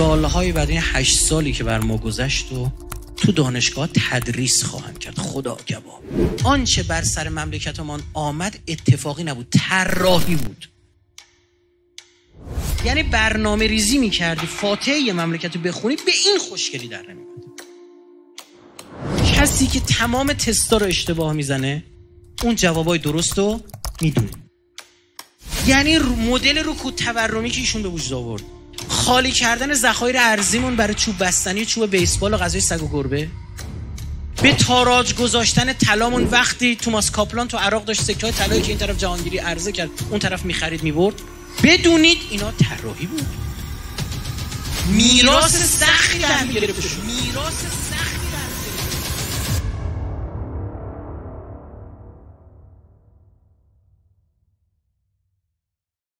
سالهای بعد این هشت سالی که بر ما گذشت و تو دانشگاه تدریس خواهم کرد. خدا گواه آنچه بر سر مملکتمان آمد اتفاقی نبود. طراحی بود. یعنی برنامه ریزی می‌کردی. فاتحه یه مملکت رو بخونی به این خوشگلی در نمیاد کسی که تمام تستا رو اشتباه می‌زنه اون جوابای درست رو می‌دونه. یعنی مدل رکود تورمی که ایشون به وجود آورد. خالی کردن ذخایر ارزیمون برای چوب بستنی چوب بیسبال و غذای سگ و گربه. به تاراج گذاشتن طلامون وقتی توماس کاپلان تو عراق داشت سکه های طلایی که این طرف جهانگیری عرضه کرد اون طرف می‌خرید می‌برد. بدونید اینا طراحی بود. میراث سختی در میراث